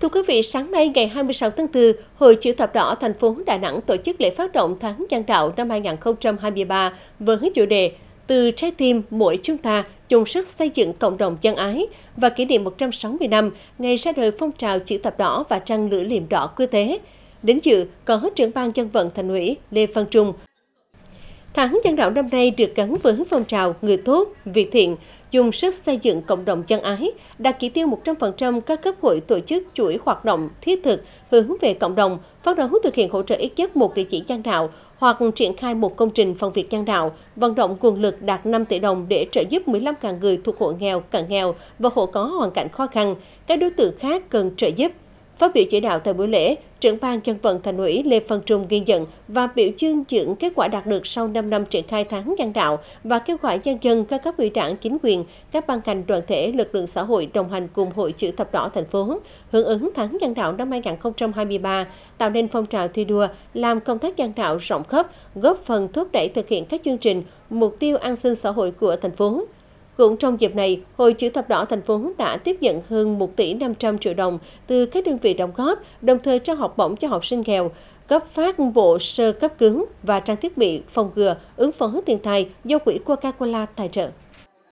Thưa quý vị, sáng nay ngày 26 tháng 4, Hội Chữ Thập Đỏ thành phố Đà Nẵng tổ chức lễ phát động tháng nhân đạo năm 2023 với chủ đề Từ trái tim mỗi chúng ta chung sức xây dựng cộng đồng dân ái và kỷ niệm 160 năm ngày ra đời phong trào Chữ Thập Đỏ và trăng lửa liềm đỏ quốc tế. Đến dự có trưởng ban dân vận thành ủy Lê Văn Trung. Tháng nhân đạo năm nay được gắn với phong trào Người tốt, việc thiện, dùng sức xây dựng cộng đồng chân ái, đạt chỉ tiêu 100% các cấp hội tổ chức chuỗi hoạt động thiết thực hướng về cộng đồng, phấn đấu thực hiện hỗ trợ ít nhất một địa chỉ nhân đạo hoặc triển khai một công trình phòng việc nhân đạo, vận động nguồn lực đạt 5 tỷ đồng để trợ giúp 15.000 người thuộc hộ nghèo, cận nghèo và hộ có hoàn cảnh khó khăn, các đối tượng khác cần trợ giúp. Phát biểu chỉ đạo tại buổi lễ, trưởng ban dân vận thành ủy Lê Văn Trung ghi nhận và biểu dương những kết quả đạt được sau 5 năm triển khai tháng nhân đạo và kêu gọi nhân dân các cấp ủy đảng, chính quyền, các ban ngành đoàn thể, lực lượng xã hội đồng hành cùng Hội chữ thập đỏ thành phố hưởng ứng tháng nhân đạo năm 2023, tạo nên phong trào thi đua, làm công tác nhân đạo rộng khắp, góp phần thúc đẩy thực hiện các chương trình, mục tiêu an sinh xã hội của thành phố. Cũng trong dịp này, Hội Chữ Thập Đỏ thành phố đã tiếp nhận hơn 1 tỷ 500 triệu đồng từ các đơn vị đóng góp, đồng thời trao học bổng cho học sinh nghèo, cấp phát bộ sơ cấp cứu và trang thiết bị phòng ngừa ứng phó thiên tai do quỹ Coca-Cola tài trợ.